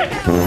Huh?